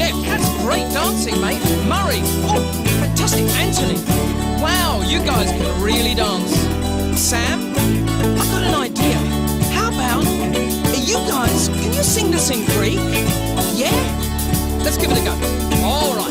Jeff, that's great dancing, mate. Murray, oh, fantastic. Anthony, wow, you guys can really dance. Sam, I've got an idea. How about you guys, can you sing this in Greek? Yeah? Let's give it a go. All right.